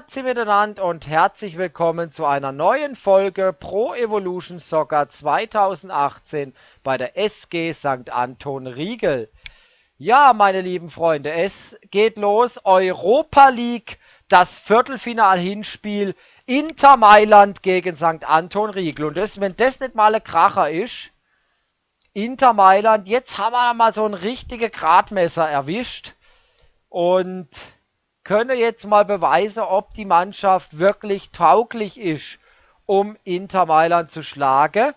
Grüezi miteinander und herzlich willkommen zu einer neuen Folge Pro Evolution Soccer 2018 bei der SG St. Anton Riegel. Ja, meine lieben Freunde, es geht los. Europa League, das Viertelfinal-Hinspiel Inter Mailand gegen St. Anton Riegel. Und das, wenn das nicht mal ein Kracher ist, Inter Mailand, jetzt haben wir mal so ein richtiges Gradmesser erwischt. Und könne jetzt mal beweisen, ob die Mannschaft wirklich tauglich ist, um Inter Mailand zu schlagen.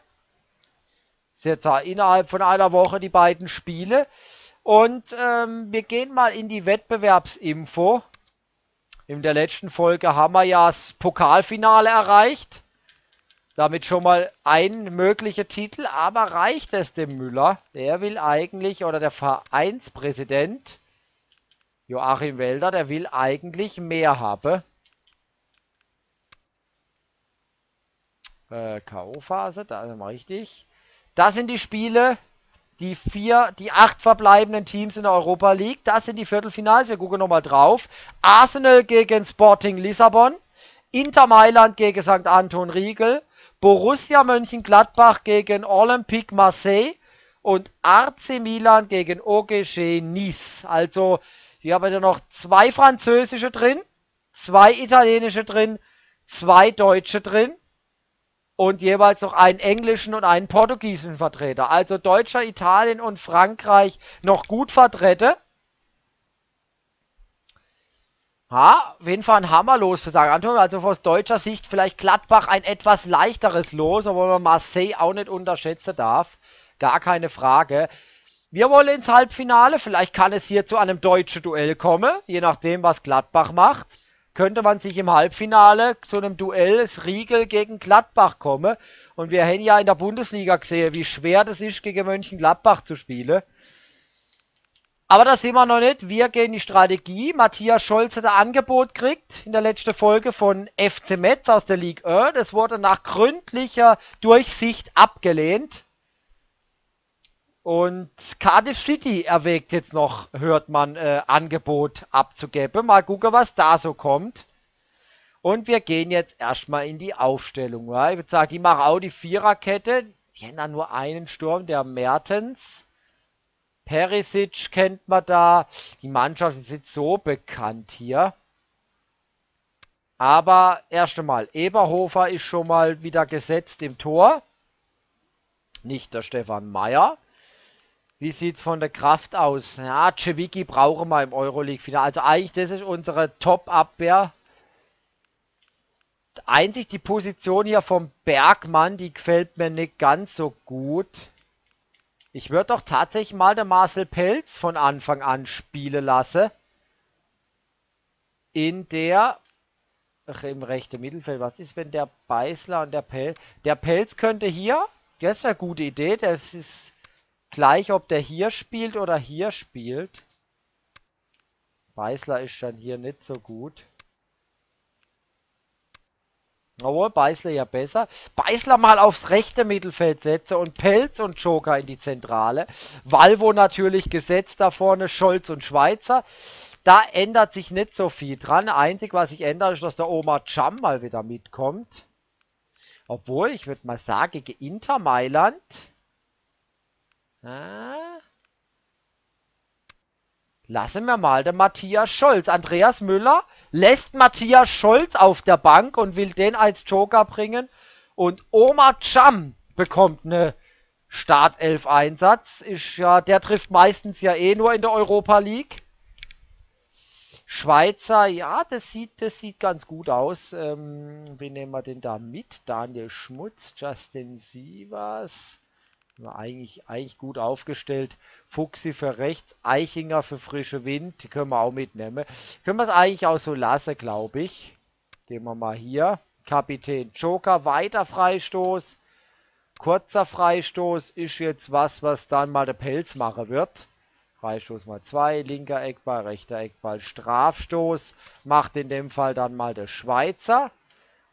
Das ist jetzt innerhalb von einer Woche die beiden Spiele. Und ähm, wir gehen mal in die Wettbewerbsinfo. In der letzten Folge haben wir ja das Pokalfinale erreicht. Damit schon mal ein möglicher Titel. Aber reicht es dem Müller? Der will eigentlich, oder der Vereinspräsident, Joachim Welder, der will eigentlich mehr haben. Äh, K.O.-Phase, da sind wir richtig. Das sind die Spiele, die vier, die acht verbleibenden Teams in der Europa League. Das sind die Viertelfinals. Wir gucken nochmal drauf. Arsenal gegen Sporting Lissabon. Inter Mailand gegen St. Anton Riegel. Borussia Mönchengladbach gegen Olympique Marseille. Und AC Milan gegen OGC Nice. Also hier haben wir noch zwei französische drin, zwei italienische drin, zwei deutsche drin und jeweils noch einen englischen und einen portugiesischen Vertreter. Also Deutscher, Italien und Frankreich noch gut vertreten. Ha, auf jeden Fall ein Hammerlos für St. Anton. Also aus deutscher Sicht vielleicht Gladbach ein etwas leichteres Los, obwohl man Marseille auch nicht unterschätzen darf. Gar keine Frage. Wir wollen ins Halbfinale. Vielleicht kann es hier zu einem deutschen Duell kommen. Je nachdem, was Gladbach macht. Könnte man sich im Halbfinale zu einem Duell Riegel gegen Gladbach kommen. Und wir haben ja in der Bundesliga gesehen, wie schwer das ist, gegen Mönchengladbach zu spielen. Aber das sehen wir noch nicht. Wir gehen die Strategie. Matthias Scholz hat ein Angebot gekriegt in der letzten Folge von FC Metz aus der Ligue 1. Das wurde nach gründlicher Durchsicht abgelehnt. Und Cardiff City erwägt jetzt noch, hört man, äh, Angebot abzugeben. Mal gucken, was da so kommt. Und wir gehen jetzt erstmal in die Aufstellung. Ja. Ich würde sagen, die machen auch die Viererkette. Die haben dann nur einen Sturm, der Mertens. Perisic kennt man da. Die Mannschaft ist jetzt so bekannt hier. Aber erst einmal, Eberhofer ist schon mal wieder gesetzt im Tor. Nicht der Stefan Meyer. Wie sieht es von der Kraft aus? Ja, Cevicki brauchen wir im Euroleague-Finale. Also eigentlich, das ist unsere Top-Abwehr. Einzig die Position hier vom Bergmann, die gefällt mir nicht ganz so gut. Ich würde doch tatsächlich mal den Marcel Pelz von Anfang an spielen lassen. In der... Ach, im rechten Mittelfeld. Was ist, wenn der Beißler und der Pelz... Der Pelz könnte hier... Das ist eine gute Idee. Das ist gleich, ob der hier spielt oder hier spielt. Beißler ist dann hier nicht so gut. Obwohl, Beißler ja besser. Beißler mal aufs rechte Mittelfeld setze und Pelz und Joker in die Zentrale. Valvo natürlich gesetzt da vorne, Scholz und Schweizer. Da ändert sich nicht so viel dran. Einzig, was sich ändert, ist, dass der Oma Cham mal wieder mitkommt. Obwohl, ich würde mal sagen, gegen Inter Mailand Lassen wir mal den Matthias Scholz. Andreas Müller lässt Matthias Scholz auf der Bank und will den als Joker bringen. Und Oma Cham bekommt eine Startelf-Einsatz. Ja, der trifft meistens ja eh nur in der Europa League. Schweizer, ja, das sieht, das sieht ganz gut aus. Ähm, wen nehmen wir denn da mit? Daniel Schmutz, Justin Sievers. Eigentlich, eigentlich gut aufgestellt. Fuchsi für rechts, Eichinger für frische Wind. Die können wir auch mitnehmen. Können wir es eigentlich auch so lassen, glaube ich. Gehen wir mal hier. Kapitän Joker, weiter Freistoß. Kurzer Freistoß ist jetzt was, was dann mal der Pelz machen wird. Freistoß mal 2, linker Eckball, rechter Eckball, Strafstoß. Macht in dem Fall dann mal der Schweizer.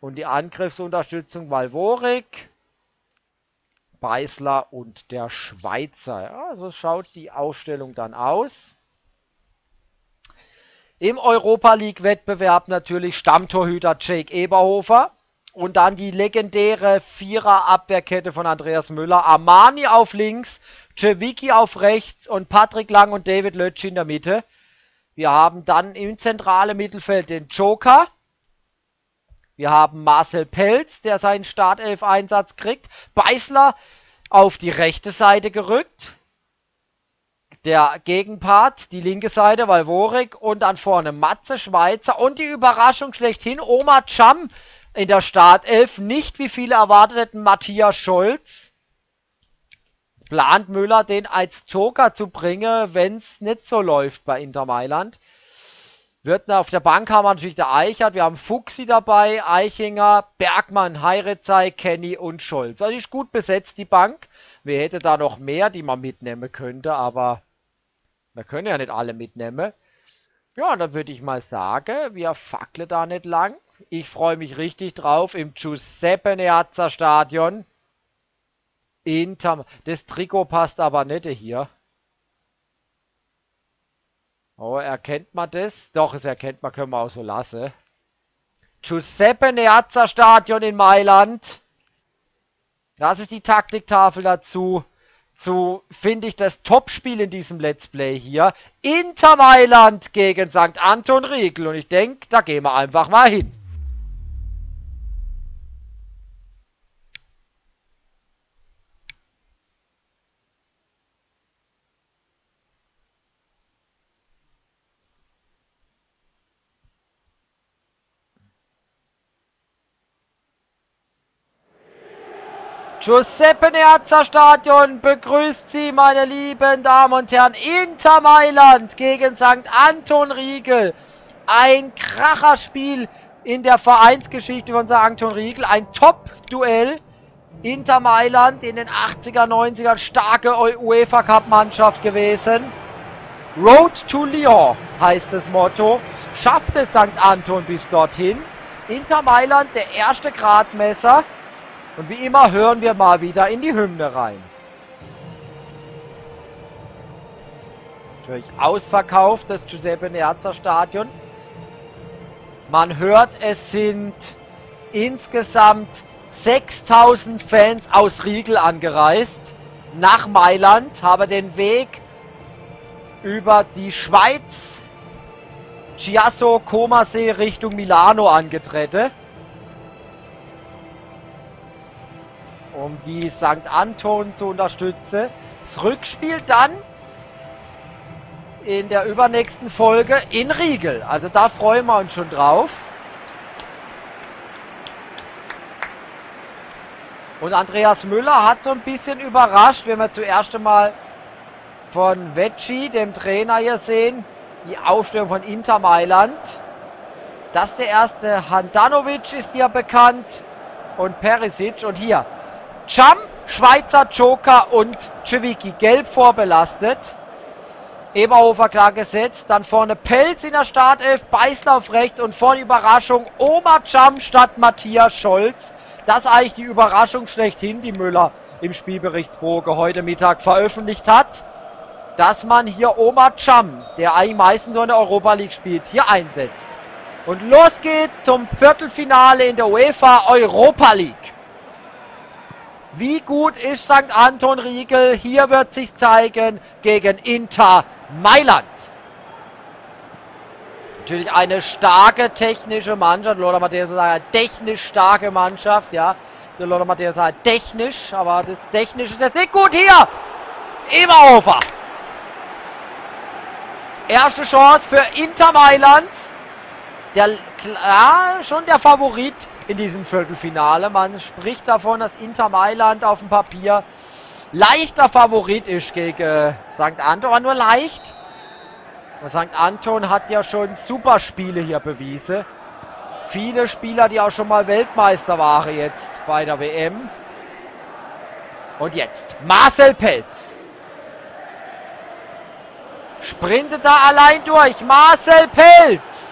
Und die Angriffsunterstützung Valvorik. Beißler und der Schweizer. Ja, so schaut die Ausstellung dann aus. Im Europa League Wettbewerb natürlich Stammtorhüter Jake Eberhofer. Und dann die legendäre Vierer-Abwehrkette von Andreas Müller. Armani auf links, Cevicki auf rechts und Patrick Lang und David Lötsch in der Mitte. Wir haben dann im zentralen Mittelfeld den Joker. Wir haben Marcel Pelz, der seinen Startelf-Einsatz kriegt. Beißler auf die rechte Seite gerückt. Der Gegenpart, die linke Seite, Valvorik und dann vorne Matze Schweizer und die Überraschung schlechthin, Oma Cham in der Startelf. Nicht wie viele erwartet hätten, Matthias Scholz. Plant Müller, den als Joker zu bringen, wenn es nicht so läuft bei Inter Mailand. Wird auf der Bank haben wir natürlich der Eichert, wir haben Fuchsi dabei, Eichinger, Bergmann, Heiretzei, Kenny und Scholz. Also ist gut besetzt die Bank. Wir hätten da noch mehr, die man mitnehmen könnte, aber wir können ja nicht alle mitnehmen. Ja, dann würde ich mal sagen, wir fackeln da nicht lang. Ich freue mich richtig drauf im Giuseppe Neazza Stadion. Inter. Das Trikot passt aber nicht hier. Oh, erkennt man das? Doch, es erkennt man, können wir auch so lassen. Giuseppe Neazza Stadion in Mailand. Das ist die Taktiktafel dazu. Zu, finde ich, das Topspiel in diesem Let's Play hier. Inter Mailand gegen St. Anton Riegel. Und ich denke, da gehen wir einfach mal hin. Giuseppe Neazza Stadion begrüßt Sie, meine lieben Damen und Herren. Inter Mailand gegen St. Anton Riegel. Ein Kracherspiel in der Vereinsgeschichte von St. Anton Riegel. Ein Top-Duell. Inter Mailand in den 80er, 90er starke UEFA Cup Mannschaft gewesen. Road to Lyon heißt das Motto. Schafft es St. Anton bis dorthin. Inter Mailand der erste Gradmesser. Und wie immer hören wir mal wieder in die Hymne rein. Natürlich ausverkauft das Giuseppe Neazza Stadion. Man hört, es sind insgesamt 6000 Fans aus Riegel angereist nach Mailand, haben den Weg über die Schweiz, Chiasso, Comasee Richtung Milano angetreten. Um die St. Anton zu unterstützen. Das Rückspiel dann in der übernächsten Folge in Riegel. Also da freuen wir uns schon drauf. Und Andreas Müller hat so ein bisschen überrascht, wenn wir zuerst einmal von Vecchi, dem Trainer hier sehen, die Aufstellung von Inter Mailand. Das der erste Handanovic ist hier bekannt und Perisic und hier Cham, Schweizer Joker und Cevicki gelb vorbelastet. Eberhofer klar gesetzt. Dann vorne Pelz in der Startelf, Beißler auf rechts und vorne Überraschung Oma Cham statt Matthias Scholz. Das ist eigentlich die Überraschung schlechthin, die Müller im Spielberichtsbogen heute Mittag veröffentlicht hat. Dass man hier Oma Cham, der eigentlich meistens so in der Europa League spielt, hier einsetzt. Und los geht's zum Viertelfinale in der UEFA Europa League. Wie gut ist St. Anton Riegel? Hier wird sich zeigen gegen Inter Mailand. Natürlich eine starke technische Mannschaft. Lothar Matthäus sagt, eine technisch starke Mannschaft, ja. Der Lothar Matthäus sagt technisch, aber das Technische ist jetzt nicht gut hier. Eberhofer. Erste Chance für Inter Mailand. Der, ja, schon der Favorit in diesem Viertelfinale. Man spricht davon, dass Inter Mailand auf dem Papier leichter Favorit ist gegen St. Anton, aber nur leicht. St. Anton hat ja schon super Spiele hier bewiesen. Viele Spieler, die auch schon mal Weltmeister waren jetzt bei der WM. Und jetzt Marcel Pelz. Sprintet da allein durch. Marcel Pelz.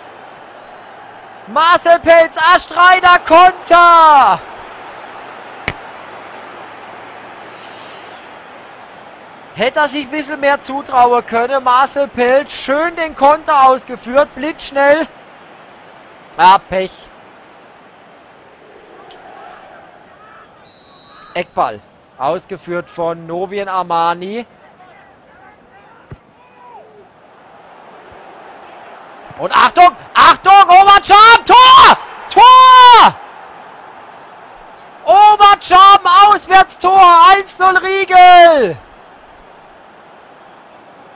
Marcel Pelz, Astreiner Konter! Hätte er sich ein bisschen mehr zutrauen können. Marcel Pelz schön den Konter ausgeführt. Blitzschnell. Ah, Pech. Eckball. Ausgeführt von Novien Armani. Und Achtung! Achtung! Oberscham! Tor! Tor! Oberscham! Auswärtstor! 1-0 Riegel!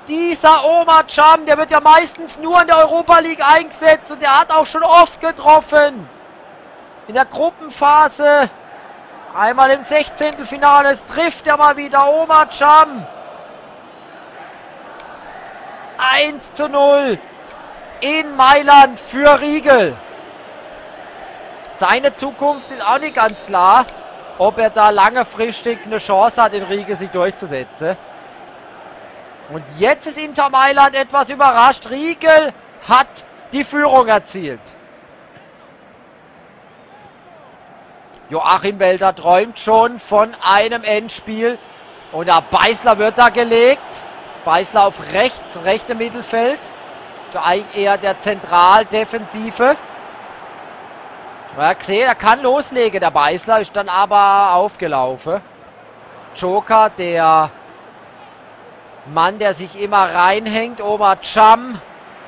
Dieser Omar Cham, der wird ja meistens nur in der Europa League eingesetzt und der hat auch schon oft getroffen. In der Gruppenphase, einmal im 16. Finale, trifft er mal wieder Omar Cham. 1 zu 0 in Mailand für Riegel. Seine Zukunft ist auch nicht ganz klar, ob er da langefristig eine Chance hat, in Riegel sich durchzusetzen. Und jetzt ist Inter Mailand etwas überrascht. Riegel hat die Führung erzielt. Joachim Welter träumt schon von einem Endspiel. Und der Beißler wird da gelegt. Beißler auf rechts, rechte Mittelfeld. So eigentlich eher der Zentraldefensive. Ja, gesehen, er kann loslegen. Der Beißler ist dann aber aufgelaufen. Joker, der Mann, der sich immer reinhängt. Oma Cham.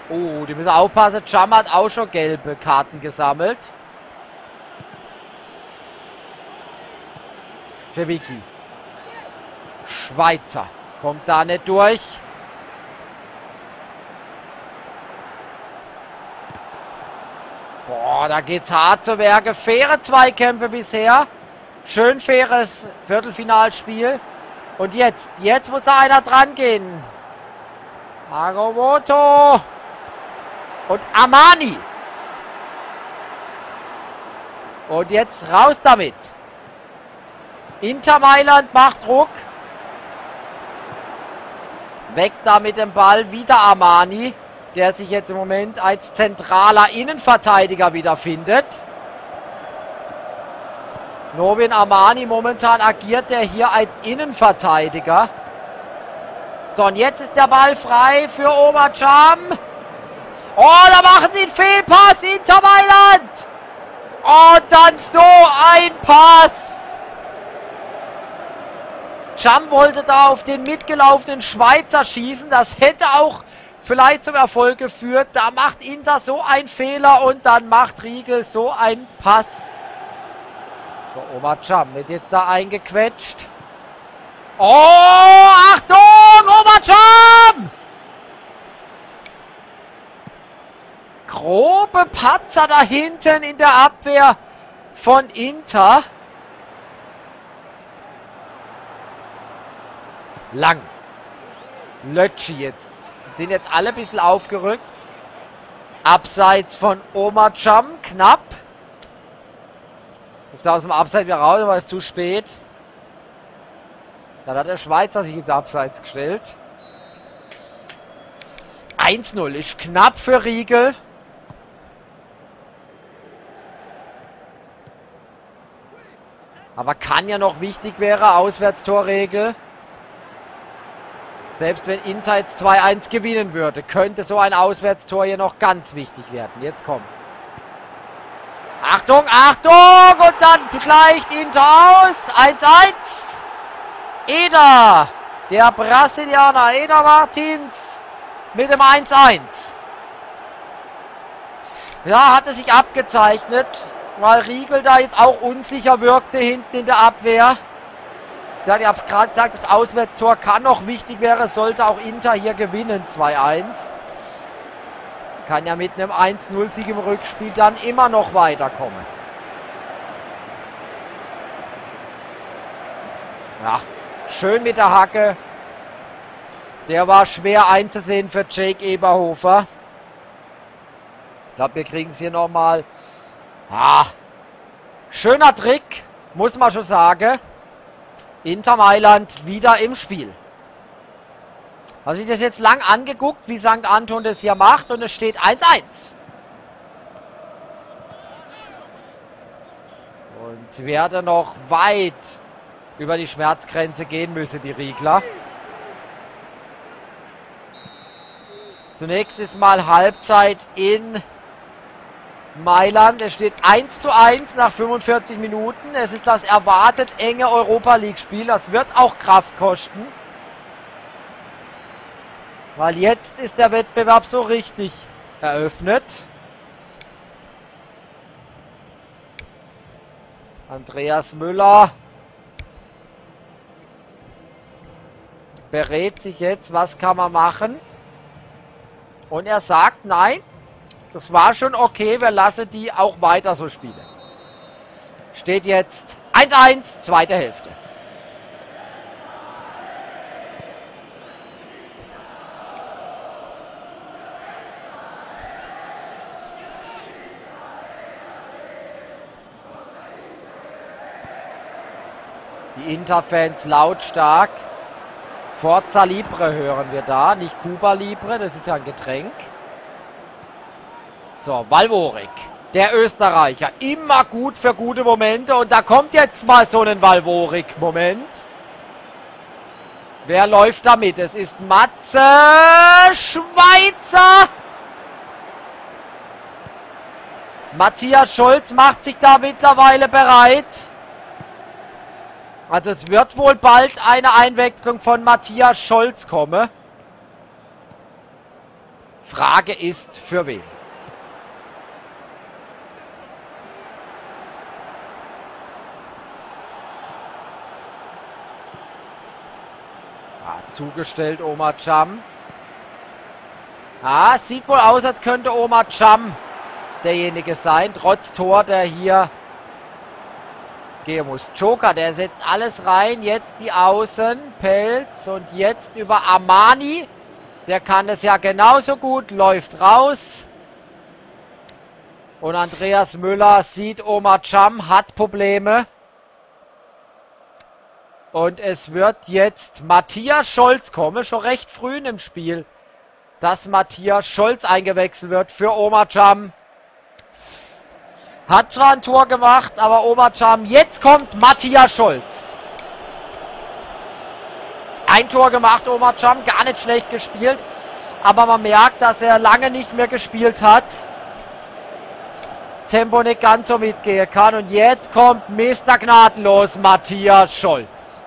Oh, die müssen aufpassen. Cham hat auch schon gelbe Karten gesammelt. Für Vicky. Schweizer. Kommt da nicht durch. Boah, da geht's hart zu Werke. Faire Zweikämpfe bisher. Schön faires Viertelfinalspiel. Und jetzt, jetzt muss da einer dran gehen. Agomoto. Und Amani. Und jetzt raus damit. Inter Mailand macht Druck. Weg da mit dem Ball. Wieder Amani, der sich jetzt im Moment als zentraler Innenverteidiger wiederfindet. Novin Armani momentan agiert er hier als Innenverteidiger. So, und jetzt ist der Ball frei für Obercham. Oh, da machen sie einen Fehlpass, Inter Mailand. Und dann so ein Pass. Cham wollte da auf den mitgelaufenen Schweizer schießen. Das hätte auch vielleicht zum Erfolg geführt. Da macht Inter so einen Fehler und dann macht Riegel so einen Pass. So, Omar Cham wird jetzt da eingequetscht. Oh, Achtung, Omar Cham! Grobe Patzer da hinten in der Abwehr von Inter. Lang. Lötschi jetzt. Sind jetzt alle ein bisschen aufgerückt. Abseits von Omar Cham, knapp. Ist da aus dem Abseits wieder raus, aber ist zu spät. Dann hat der Schweizer sich ins Abseits gestellt. 1-0 ist knapp für Riegel. Aber kann ja noch wichtig wäre, Auswärtstorregel. Selbst wenn Inter jetzt 2-1 gewinnen würde, könnte so ein Auswärtstor hier noch ganz wichtig werden. Jetzt kommt. Achtung, Achtung! Und dann gleicht Inter aus. 1-1. Eder. Der Brasilianer Eder Martins mit dem 1-1. Ja, hat es sich abgezeichnet, weil Riegel da jetzt auch unsicher wirkte hinten in der Abwehr. Ich habe es gerade gesagt, das Auswärtstor kann noch wichtig wäre, sollte auch Inter hier gewinnen, 2-1. Kann ja mit einem 1-0-Sieg im Rückspiel dann immer noch weiterkommen. Ja, schön mit der Hacke. Der war schwer einzusehen für Jake Eberhofer. Ich glaube, wir kriegen es hier nochmal. Ah, schöner Trick, muss man schon sagen. Inter Mailand wieder im Spiel. Habe sich das jetzt lang angeguckt, wie St. Anton das hier macht und es steht 1-1. Und sie werden noch weit über die Schmerzgrenze gehen müssen, die Riegler. Zunächst ist mal Halbzeit in Mailand. Es steht 1 zu 1 nach 45 Minuten. Es ist das erwartet enge Europa League Spiel. Das wird auch Kraft kosten. Weil jetzt ist der Wettbewerb so richtig eröffnet. Andreas Müller berät sich jetzt, was kann man machen. Und er sagt, nein, das war schon okay, wir lassen die auch weiter so spielen. Steht jetzt 1-1, zweite Hälfte. Die Interfans lautstark. Forza Libre hören wir da, nicht Cuba Libre, das ist ja ein Getränk. So, Valvorik, der Österreicher, immer gut für gute Momente und da kommt jetzt mal so ein Valvorik-Moment. Wer läuft damit? Es ist Matze Schweizer. Matthias Scholz macht sich da mittlerweile bereit. Also es wird wohl bald eine Einwechslung von Matthias Scholz kommen. Frage ist, für wen? Zugestellt Oma Cham. Ah, sieht wohl aus, als könnte Oma Cham derjenige sein, trotz Tor, der hier gehen muss. Joker, der setzt alles rein. Jetzt die Außen. Pelz. Und jetzt über Armani. Der kann es ja genauso gut. Läuft raus. Und Andreas Müller sieht Omar Cham, hat Probleme. Und es wird jetzt Matthias Scholz kommen, schon recht früh im Spiel, dass Matthias Scholz eingewechselt wird für Omar Cham. Hat zwar ein Tor gemacht, aber Obercham. Jetzt kommt Matthias Scholz. Ein Tor gemacht, Obercham. Gar nicht schlecht gespielt. Aber man merkt, dass er lange nicht mehr gespielt hat. Das Tempo nicht ganz so mitgehen kann. Und jetzt kommt Mr. Gnadenlos Matthias Scholz.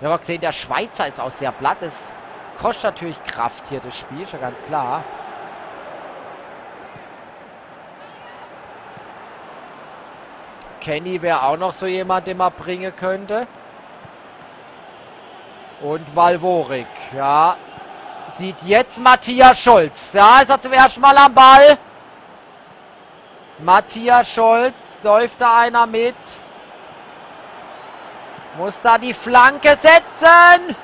Wir haben gesehen, der Schweizer ist auch sehr platt. Das kostet natürlich Kraft hier, das Spiel, schon ganz klar. Kenny wäre auch noch so jemand, den man bringen könnte. Und Valvorik, ja. Sieht jetzt Matthias Scholz. Ja, ist er zum ersten Mal am Ball. Matthias Scholz, läuft da einer mit. Muss da die Flanke setzen.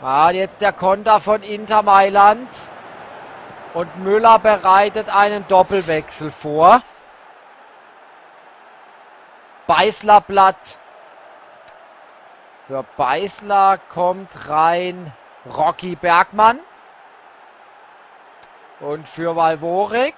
Ah, jetzt der Konter von Inter Mailand. Und Müller bereitet einen Doppelwechsel vor. Beißler Blatt. Für Beißler kommt rein Rocky Bergmann. Und für Valvorik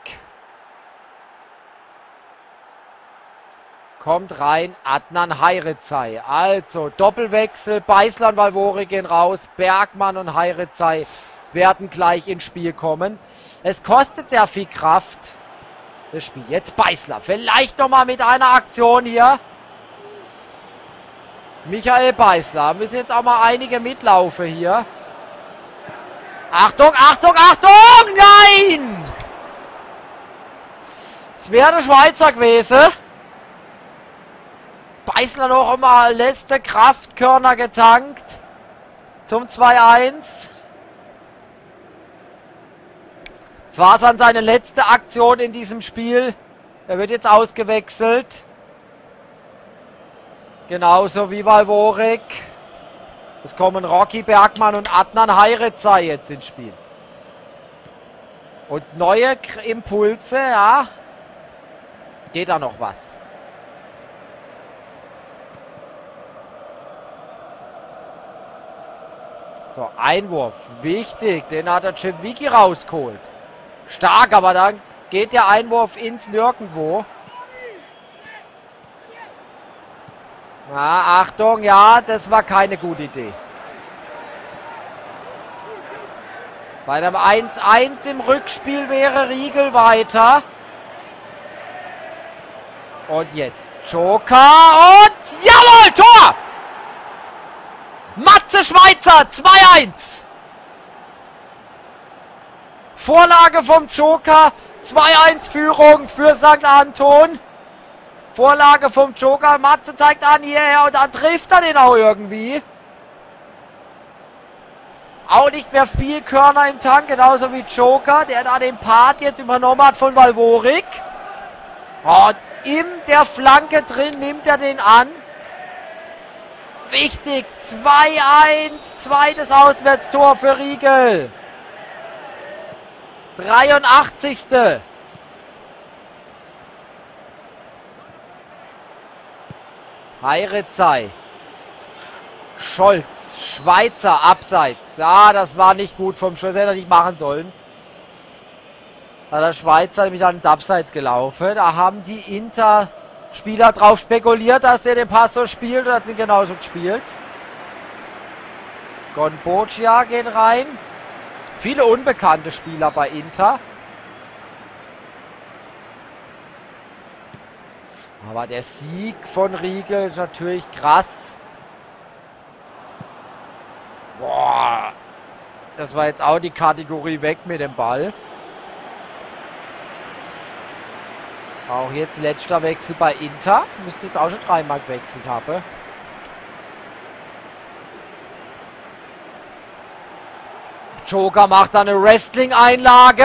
kommt rein Adnan Heirizai. Also Doppelwechsel, Beißler und Valvori gehen raus, Bergmann und Heirizai werden gleich ins Spiel kommen. Es kostet sehr viel Kraft, das Spiel. Jetzt Beißler, vielleicht nochmal mit einer Aktion hier. Michael Beißler, müssen jetzt auch mal einige mitlaufen hier. Achtung, Achtung, Achtung! Nein! Es wäre der Schweizer gewesen. Beißler noch immer letzte Kraftkörner getankt. Zum 2-1. Es war dann seine letzte Aktion in diesem Spiel. Er wird jetzt ausgewechselt. Genauso wie Valvorik. Es kommen Rocky Bergmann und Adnan Heiretzai jetzt ins Spiel. Und neue Impulse, ja. Geht da noch was? So, Einwurf. Wichtig. Den hat der Cevicki rausgeholt. Stark, aber dann geht der Einwurf ins Nirgendwo. Ja, Achtung, ja, das war keine gute Idee. Bei dem 1-1 im Rückspiel wäre Riegel weiter. Und jetzt Joker und jawohl, Tor! Matze Schweizer, 2-1. Vorlage vom Joker, 2-1 Führung für St. Anton. Vorlage vom Joker, Matze zeigt an hierher und dann trifft er den auch irgendwie. Auch nicht mehr viel Körner im Tank, genauso wie Joker, der da den Part jetzt übernommen hat von Valvorik. Und in der Flanke drin nimmt er den an. Wichtig, 2-1, zweites Auswärtstor für Riegel. 83. Heirezei. Scholz. Schweizer Abseits. Ja, das war nicht gut vom Schuss. Hätte er nicht machen sollen. Da der Schweizer nämlich ans Abseits gelaufen. Da haben die Inter-Spieler drauf spekuliert, dass er den Pass so spielt. Und hat sie genauso gespielt. Gonbocia geht rein. Viele unbekannte Spieler bei Inter. Aber der Sieg von Riegel ist natürlich krass. Boah. Das war jetzt auch die Kategorie weg mit dem Ball. Auch jetzt letzter Wechsel bei Inter. Müsste jetzt auch schon dreimal gewechselt haben. Joker macht eine Wrestling-Einlage.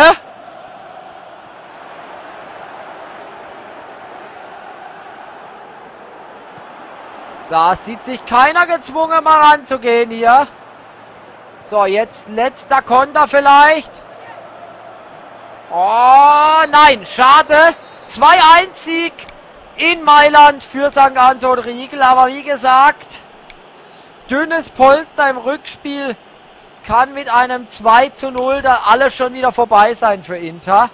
Da sieht sich keiner gezwungen, mal ranzugehen hier. So, jetzt letzter Konter vielleicht. Oh, nein, schade. 2-1-Sieg in Mailand für St. Anton Riegel. Aber wie gesagt, dünnes Polster im Rückspiel kann mit einem 2 zu 0 da alles schon wieder vorbei sein für Inter.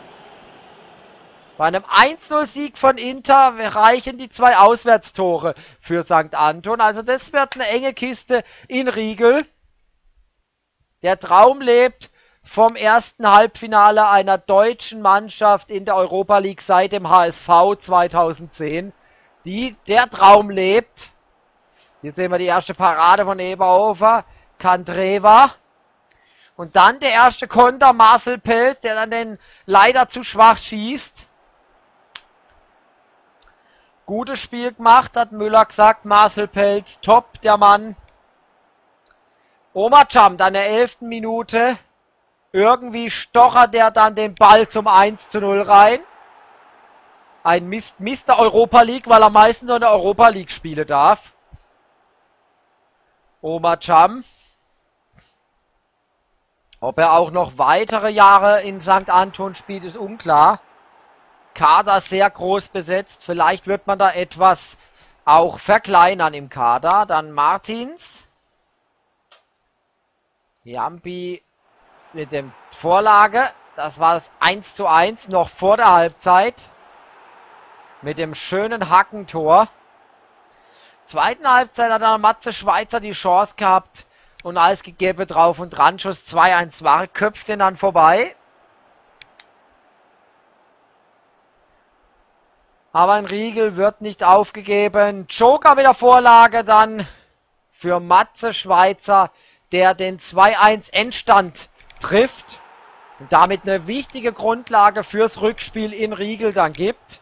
Bei einem 1-0-Sieg von Inter reichen die zwei Auswärtstore für St. Anton. Also das wird eine enge Kiste in Riegel. Der Traum lebt vom ersten Halbfinale einer deutschen Mannschaft in der Europa League seit dem HSV 2010. Die, der Traum lebt. Hier sehen wir die erste Parade von Eberhofer. Kandreva. Und dann der erste Konter Marcel Pelz, der dann den leider zu schwach schießt. Gutes Spiel gemacht, hat Müller gesagt. Marcel Pelz, top, der Mann. Oma Jump an der 11. Minute. Irgendwie stochert er dann den Ball zum 1 zu 0 rein. Ein Mist, Mister Europa League, weil er meistens so eine Europa League spielen darf. Oma Cham. Ob er auch noch weitere Jahre in St. Anton spielt, ist unklar. Kader sehr groß besetzt. Vielleicht wird man da etwas auch verkleinern im Kader. Dann Martins. Jampi mit dem Vorlage. Das war das 1 zu 1 noch vor der Halbzeit. Mit dem schönen Hackentor. Zweiten Halbzeit hat dann Matze Schweizer die Chance gehabt und alles gegeben drauf und dran. Schuss 2-1 war, köpft den dann vorbei. Aber ein Riegel wird nicht aufgegeben. Joker mit der Vorlage dann für Matze Schweizer, der den 2-1 Endstand trifft und damit eine wichtige Grundlage fürs Rückspiel in Riegel dann gibt.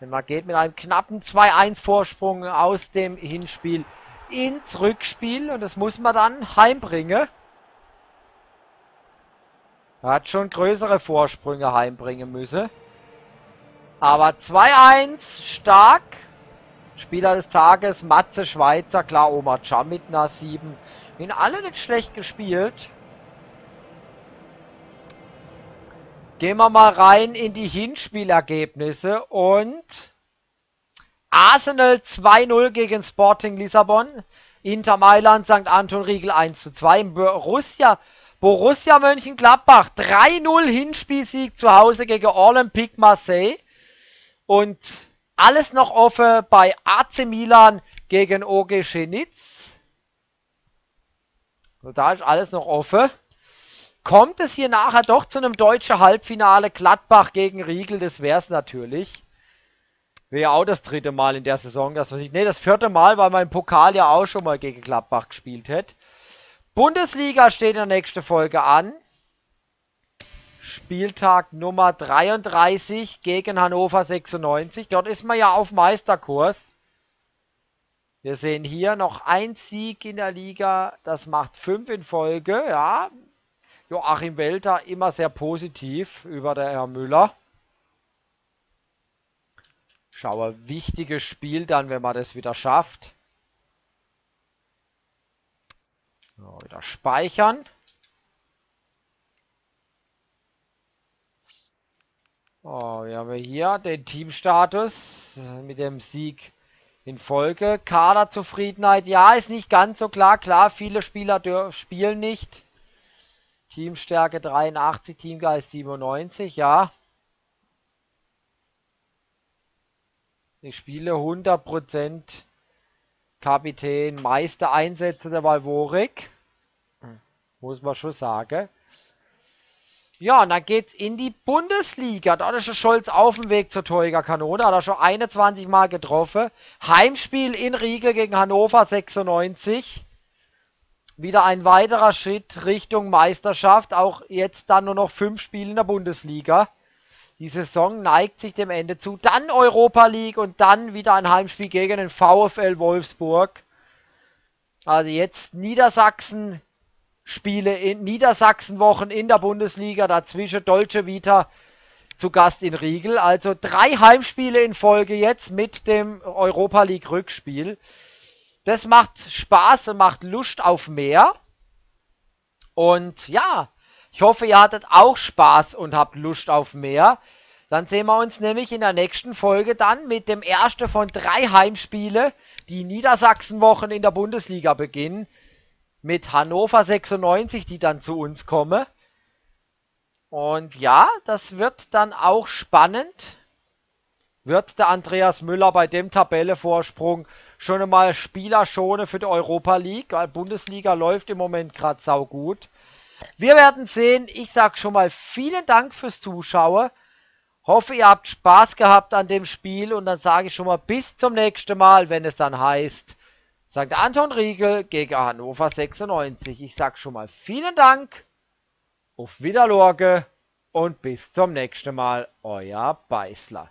Denn man geht mit einem knappen 2-1 Vorsprung aus dem Hinspiel ins Rückspiel und das muss man dann heimbringen. Er hat schon größere Vorsprünge heimbringen müssen. Aber 2-1 stark. Spieler des Tages, Matze Schweizer, klar, Oma Cham mit einer 7. In alle nicht schlecht gespielt. Gehen wir mal rein in die Hinspielergebnisse und Arsenal 2-0 gegen Sporting Lissabon, Inter Mailand, St. Anton Riegel 1-2, Borussia, Borussia Mönchengladbach 3-0 Hinspielsieg zu Hause gegen Olympique Marseille und Alles noch offen bei AC Milan gegen OG Schenitz. Also da ist alles noch offen. Kommt es hier nachher doch zu einem deutschen Halbfinale Gladbach gegen Riegel, das wäre es natürlich. Wäre ja auch das dritte Mal in der Saison, das was ich. Ne, das vierte Mal, weil man im Pokal ja auch schon mal gegen Gladbach gespielt hätte. Bundesliga steht in der nächsten Folge an. Spieltag Nummer 33 gegen Hannover 96. Dort ist man ja auf Meisterkurs. Wir sehen hier noch ein Sieg in der Liga. Das macht fünf in Folge. Ja, Joachim Welter immer sehr positiv über der Herr Müller. Schaue, wichtiges Spiel dann, wenn man das wieder schafft. So, wieder speichern. Oh, wir haben hier den Teamstatus mit dem Sieg in Folge. Kaderzufriedenheit, ja, ist nicht ganz so klar. Klar, viele Spieler spielen nicht. Teamstärke 83, Teamgeist 97, ja. Ich spiele 100% Kapitän, meiste Einsätze der Valvorik. Muss man schon sagen. Ja, und dann geht's in die Bundesliga. Da ist schon Scholz auf dem Weg zur Torjäger Kanone. Hat er schon 21 Mal getroffen. Heimspiel in Riegel gegen Hannover 96 wieder ein weiterer Schritt Richtung Meisterschaft. Auch jetzt dann nur noch fünf Spiele in der Bundesliga. Die Saison neigt sich dem Ende zu. Dann Europa League und dann wieder ein Heimspiel gegen den VfL Wolfsburg. Also jetzt Niedersachsen Spiele in Niedersachsen Wochen in der Bundesliga. Dazwischen Dolce Vita zu Gast in Riegel. Also drei Heimspiele in Folge jetzt mit dem Europa League Rückspiel. Das macht Spaß und macht Lust auf mehr. Und ja, ich hoffe, ihr hattet auch Spaß und habt Lust auf mehr. Dann sehen wir uns nämlich in der nächsten Folge dann mit dem ersten von drei Heimspiele, die Niedersachsenwochen in der Bundesliga beginnen. Mit Hannover 96, die dann zu uns kommen. Und ja, das wird dann auch spannend. Wird der Andreas Müller bei dem Tabellevorsprung schon einmal Spieler schone für die Europa League, weil Bundesliga läuft im Moment gerade saugut. Wir werden sehen. Ich sage schon mal vielen Dank fürs Zuschauen. Hoffe, ihr habt Spaß gehabt an dem Spiel und dann sage ich schon mal bis zum nächsten Mal, wenn es dann heißt St. Anton Riegel gegen Hannover 96. Ich sage schon mal vielen Dank, auf Wiederlorge und bis zum nächsten Mal, euer Beißler.